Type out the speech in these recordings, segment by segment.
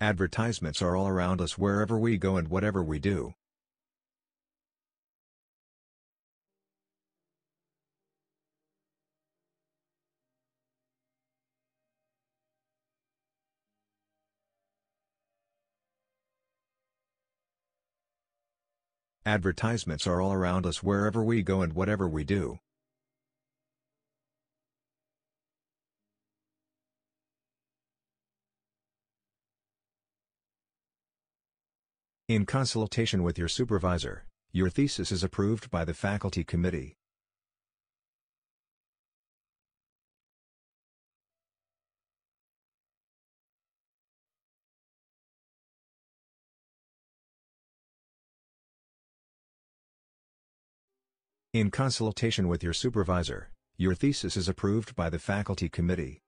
Advertisements are all around us wherever we go and whatever we do. Advertisements are all around us wherever we go and whatever we do. In consultation with your supervisor, your thesis is approved by the faculty committee. In consultation with your supervisor, your thesis is approved by the faculty committee.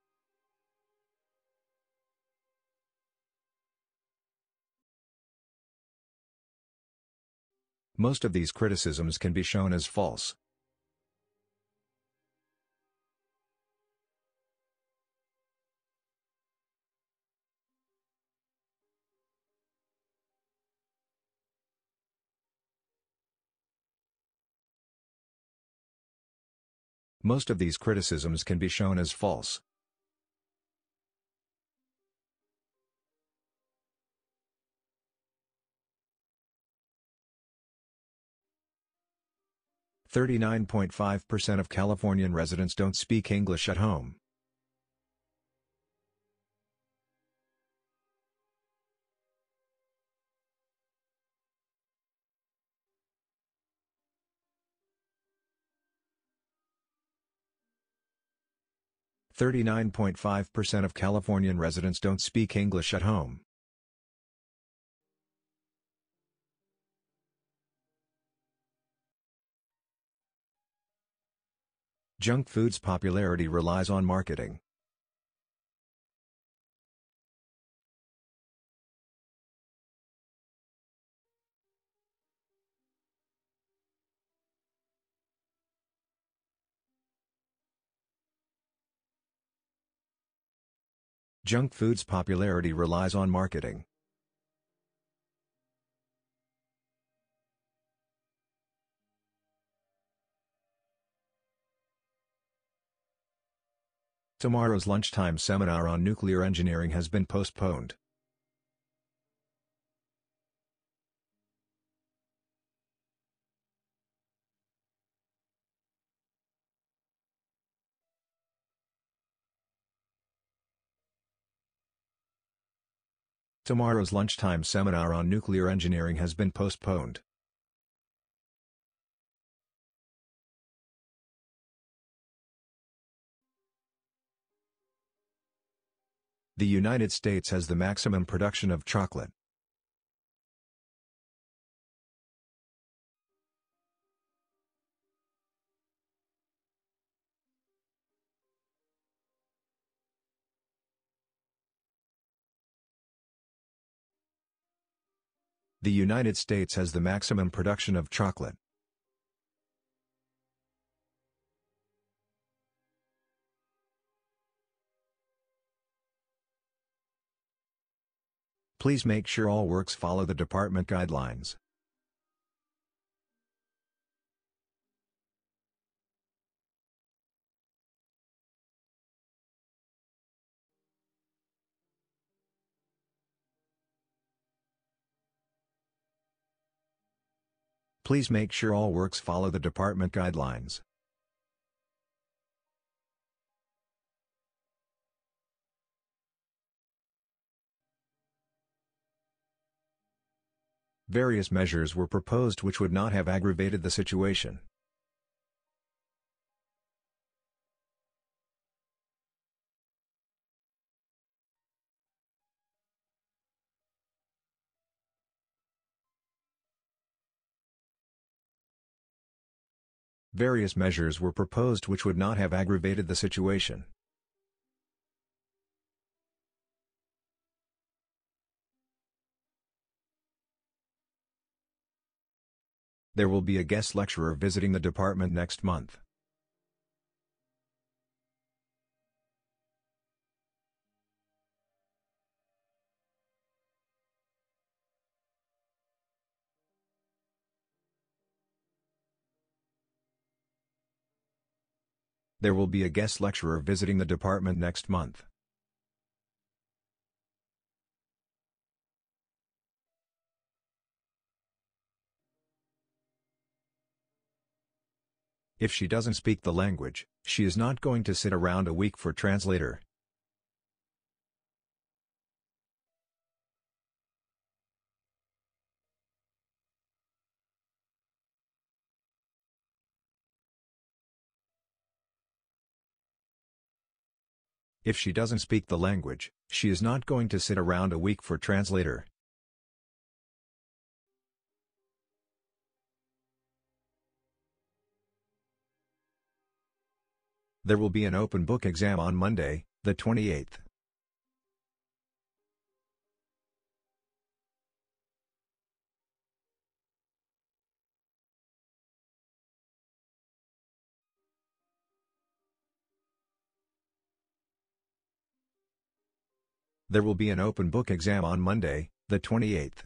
Most of these criticisms can be shown as false. Most of these criticisms can be shown as false. Thirty-nine point five percent of Californian residents don't speak English at home. Thirty-nine point five percent of Californian residents don't speak English at home. Junk food's popularity relies on marketing. Junk food's popularity relies on marketing. Tomorrow's lunchtime seminar on nuclear engineering has been postponed. Tomorrow's lunchtime seminar on nuclear engineering has been postponed. The United States has the maximum production of chocolate. The United States has the maximum production of chocolate. Please make sure all works follow the department guidelines. Please make sure all works follow the department guidelines. Various measures were proposed which would not have aggravated the situation. various measures were proposed which would not have aggravated the situation. There will be a guest lecturer visiting the department next month. There will be a guest lecturer visiting the department next month. If she doesn't speak the language, she is not going to sit around a week for translator. If she doesn't speak the language, she is not going to sit around a week for translator. There will be an open book exam on Monday, the 28th. There will be an open book exam on Monday, the 28th.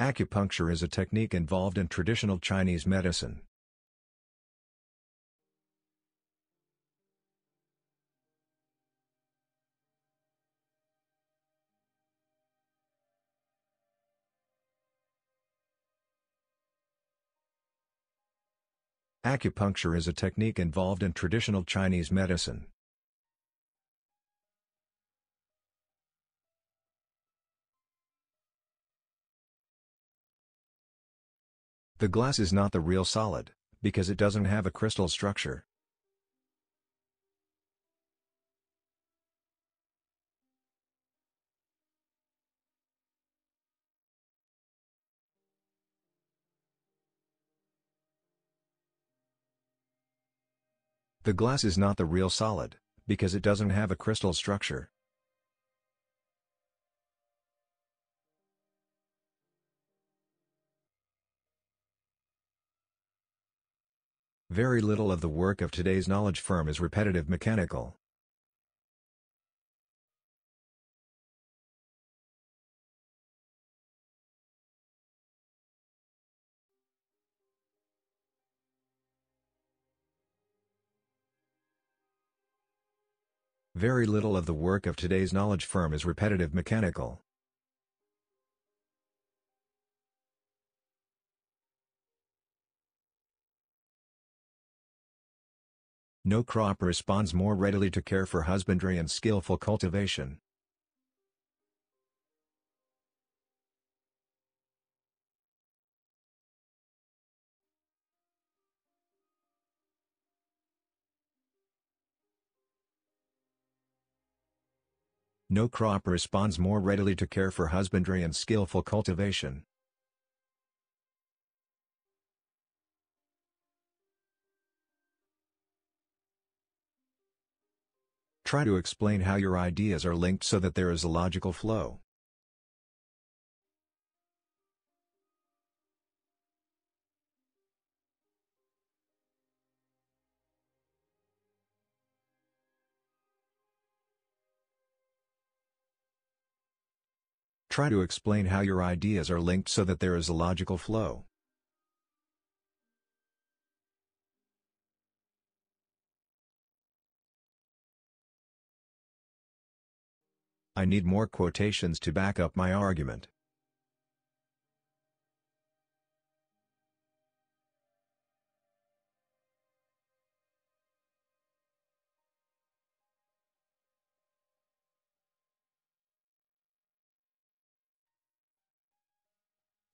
Acupuncture is a technique involved in traditional Chinese medicine. Acupuncture is a technique involved in traditional Chinese medicine. The glass is not the real solid, because it doesn't have a crystal structure. The glass is not the real solid, because it doesn't have a crystal structure. Very little of the work of today's knowledge firm is repetitive mechanical. Very little of the work of today's knowledge firm is repetitive mechanical. No crop responds more readily to care for husbandry and skillful cultivation. No crop responds more readily to care for husbandry and skillful cultivation. Try to explain how your ideas are linked so that there is a logical flow. Try to explain how your ideas are linked so that there is a logical flow. I need more quotations to back up my argument.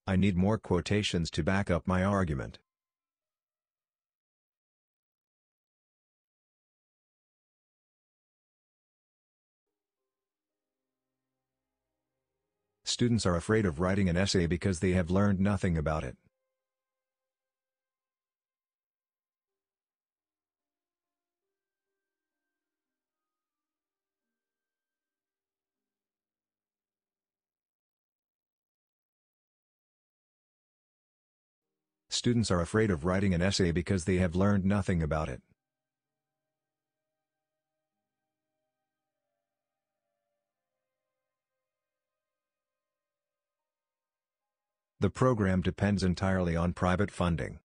I need more quotations to back up my argument. Students are afraid of writing an essay because they have learned nothing about it. Students are afraid of writing an essay because they have learned nothing about it. The program depends entirely on private funding.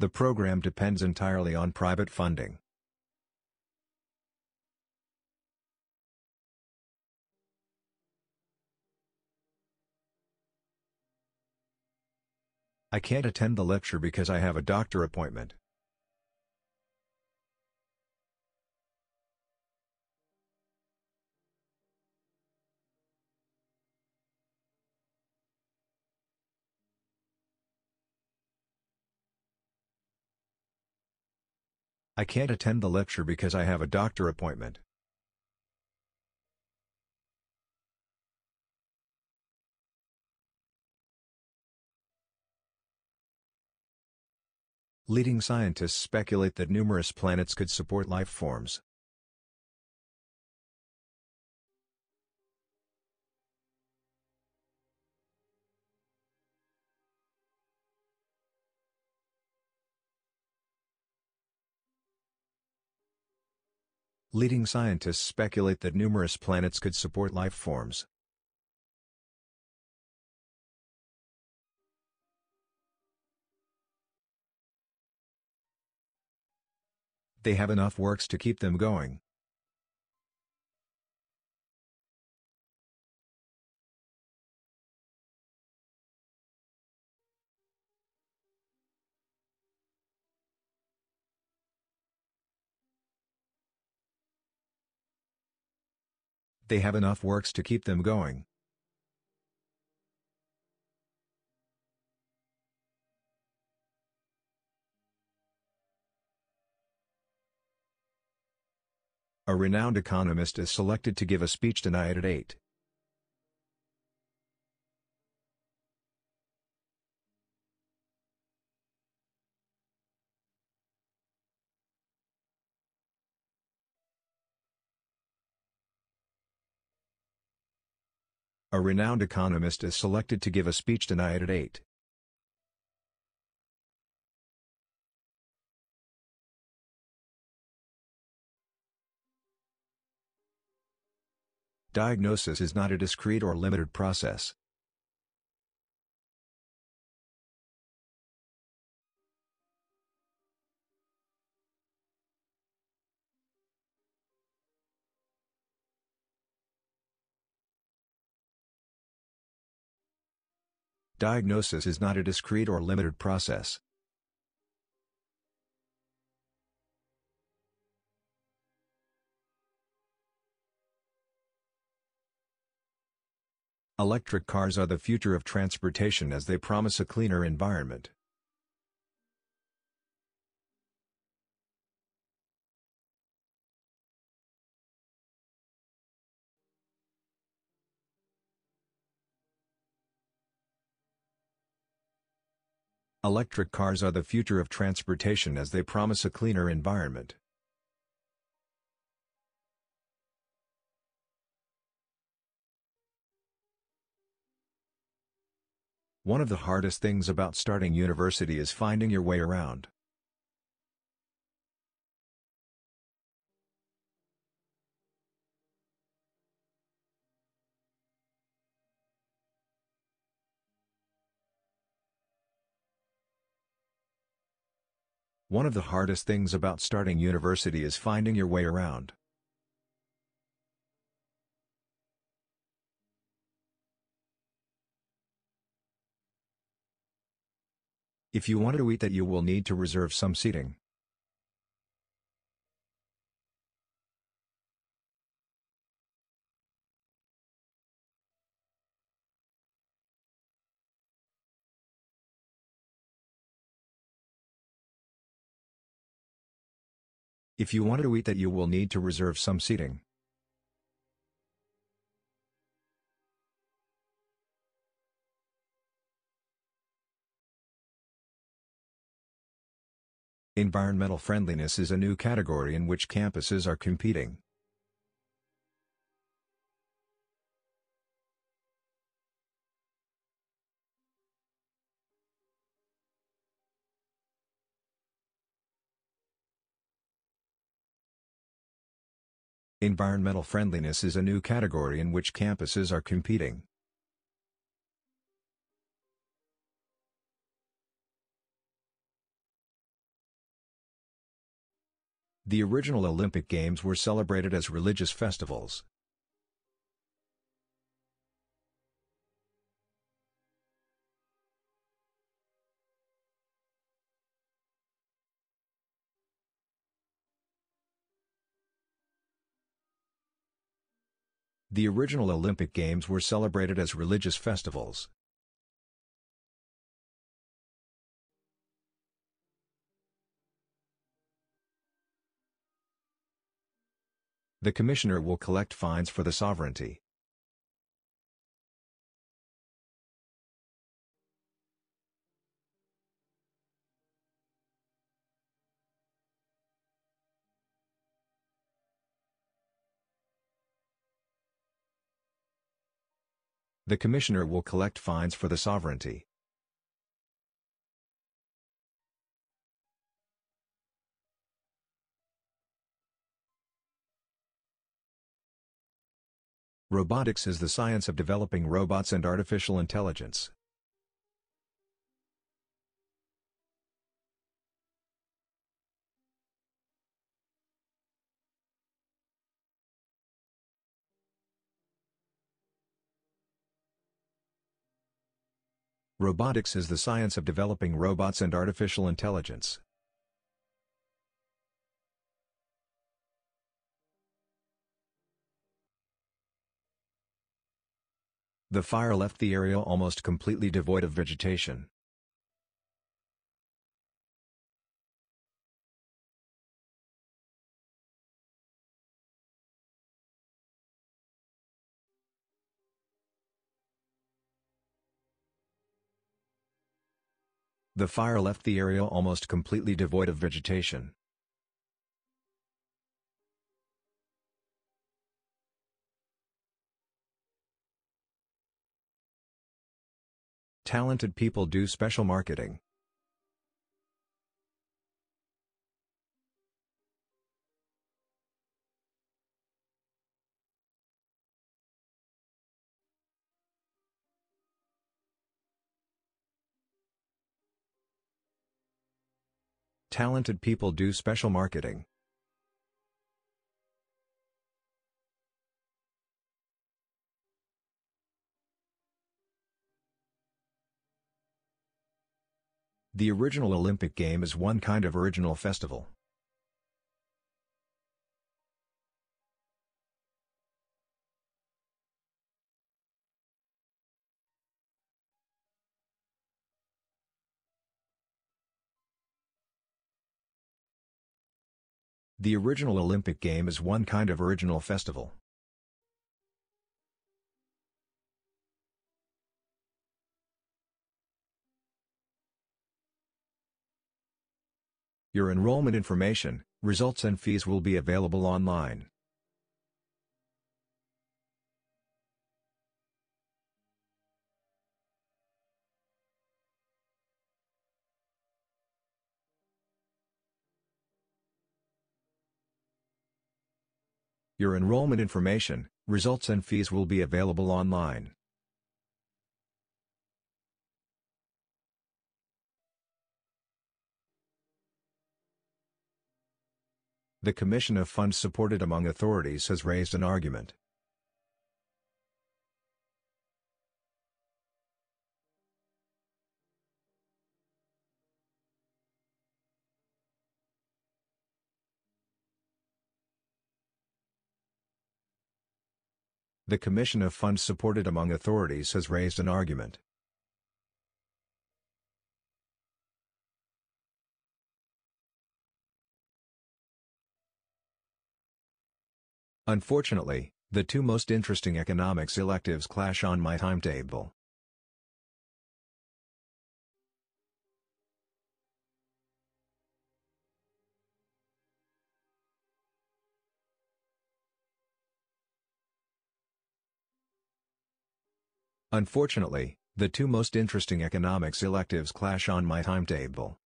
The program depends entirely on private funding. I can't attend the lecture because I have a doctor appointment. I can't attend the lecture because I have a doctor appointment. Leading scientists speculate that numerous planets could support life forms. Leading scientists speculate that numerous planets could support life forms. They have enough works to keep them going. They have enough works to keep them going. A renowned economist is selected to give a speech tonight at 8. A renowned economist is selected to give a speech tonight at 8. Diagnosis is not a discrete or limited process. Diagnosis is not a discrete or limited process. Electric cars are the future of transportation as they promise a cleaner environment. Electric cars are the future of transportation as they promise a cleaner environment. One of the hardest things about starting university is finding your way around. One of the hardest things about starting university is finding your way around. If you want to eat that you will need to reserve some seating. If you want to eat that you will need to reserve some seating. Environmental friendliness is a new category in which campuses are competing. Environmental friendliness is a new category in which campuses are competing. The original Olympic Games were celebrated as religious festivals. The original Olympic Games were celebrated as religious festivals. The Commissioner will collect fines for the sovereignty. The Commissioner will collect fines for the sovereignty. Robotics is the science of developing robots and artificial intelligence. Robotics is the science of developing robots and artificial intelligence. The fire left the area almost completely devoid of vegetation. The fire left the area almost completely devoid of vegetation. Talented people do special marketing. Talented people do special marketing. The original Olympic game is one kind of original festival. The original Olympic game is one kind of original festival. Your enrollment information, results and fees will be available online. Your enrollment information, results and fees will be available online. The Commission of Funds Supported Among Authorities has raised an argument. The Commission of Funds Supported Among Authorities has raised an argument. Unfortunately, the two most interesting economics electives clash on my timetable. Unfortunately, the two most interesting economics electives clash on my timetable.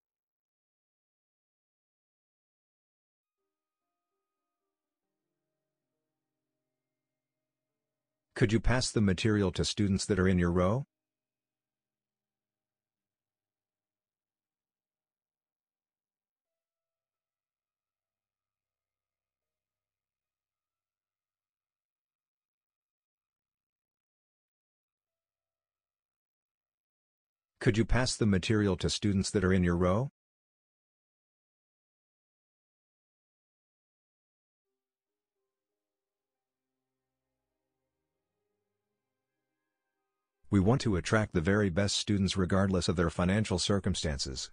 Could you pass the material to students that are in your row? Could you pass the material to students that are in your row? We want to attract the very best students regardless of their financial circumstances.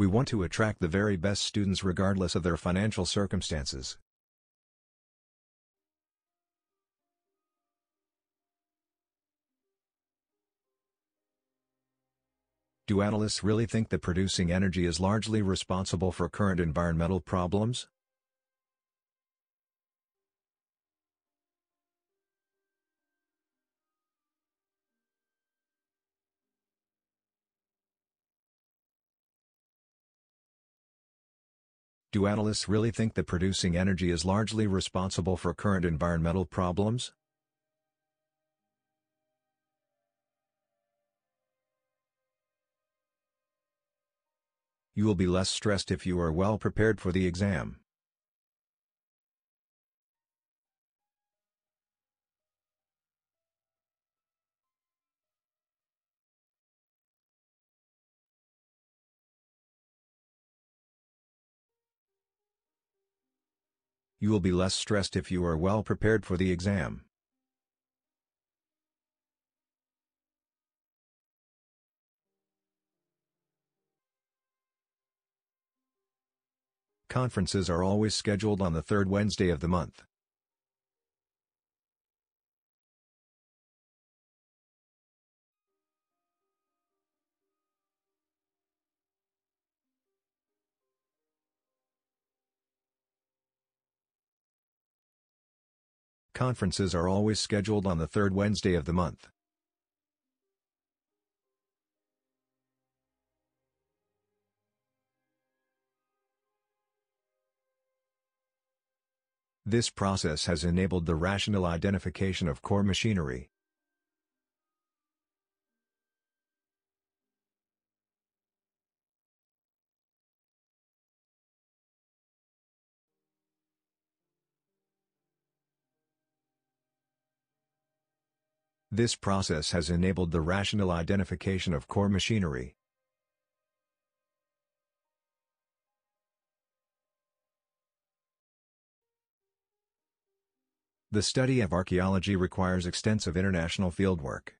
We want to attract the very best students regardless of their financial circumstances. Do analysts really think that producing energy is largely responsible for current environmental problems? Do analysts really think that producing energy is largely responsible for current environmental problems? You will be less stressed if you are well prepared for the exam. You will be less stressed if you are well prepared for the exam. Conferences are always scheduled on the third Wednesday of the month. Conferences are always scheduled on the third Wednesday of the month. This process has enabled the rational identification of core machinery. This process has enabled the rational identification of core machinery. The study of archaeology requires extensive international fieldwork.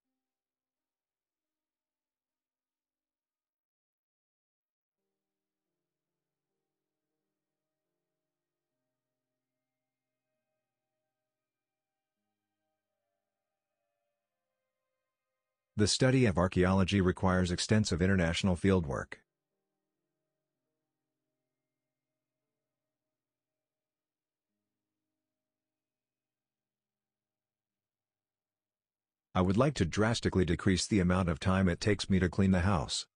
The study of archaeology requires extensive international fieldwork. I would like to drastically decrease the amount of time it takes me to clean the house.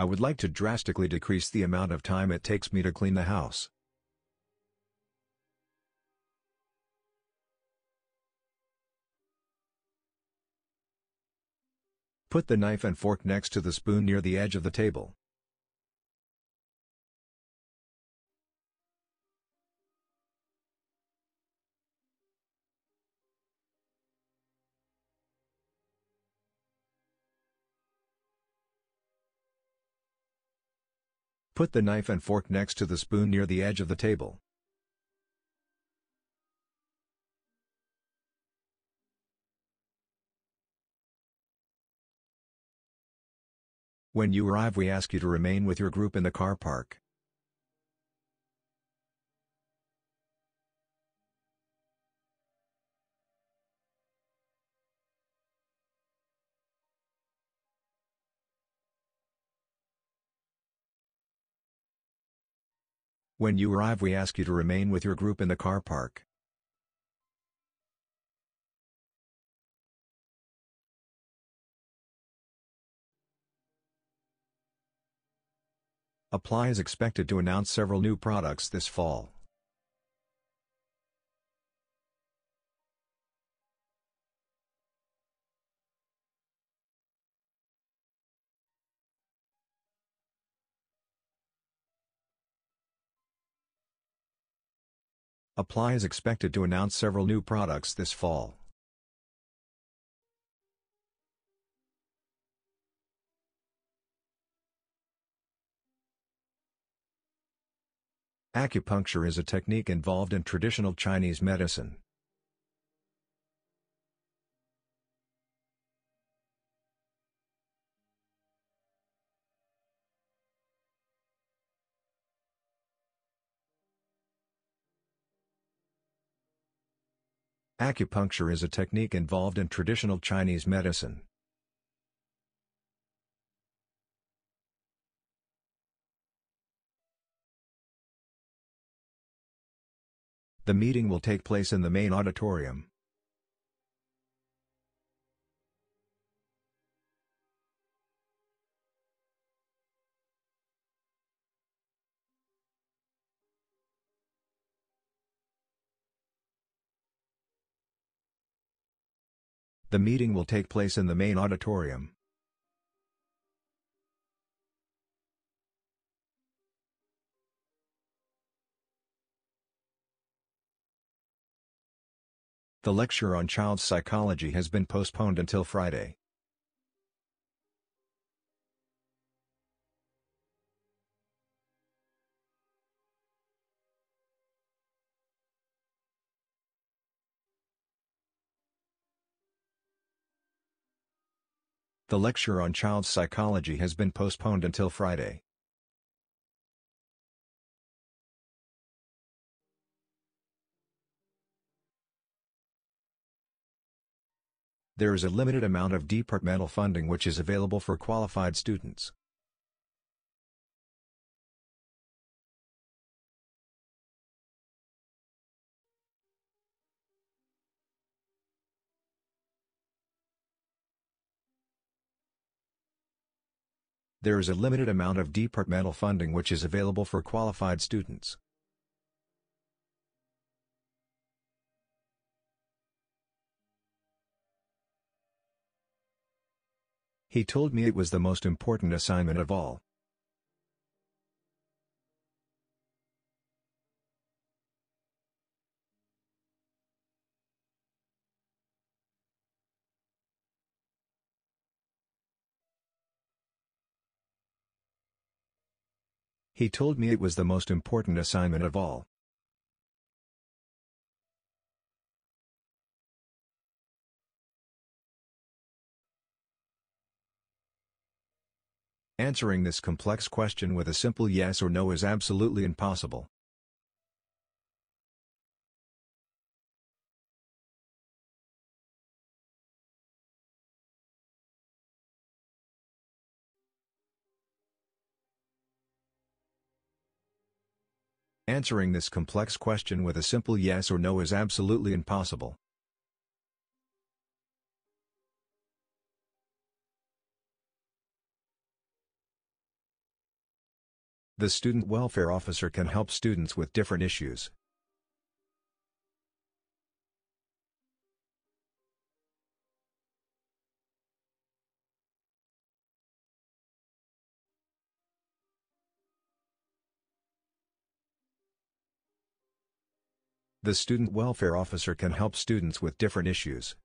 I would like to drastically decrease the amount of time it takes me to clean the house. Put the knife and fork next to the spoon near the edge of the table. Put the knife and fork next to the spoon near the edge of the table. When you arrive we ask you to remain with your group in the car park. When you arrive we ask you to remain with your group in the car park. Apple is expected to announce several new products this fall. Apple is expected to announce several new products this fall. Acupuncture is a technique involved in traditional Chinese medicine. Acupuncture is a technique involved in traditional Chinese medicine. The meeting will take place in the main auditorium. The meeting will take place in the main auditorium. The lecture on child psychology has been postponed until Friday. The lecture on child psychology has been postponed until Friday. There is a limited amount of departmental funding which is available for qualified students. There is a limited amount of departmental funding which is available for qualified students. He told me it was the most important assignment of all. He told me it was the most important assignment of all. Answering this complex question with a simple yes or no is absolutely impossible. Answering this complex question with a simple yes or no is absolutely impossible. The student welfare officer can help students with different issues. The student welfare officer can help students with different issues.